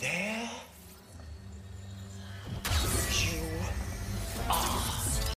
there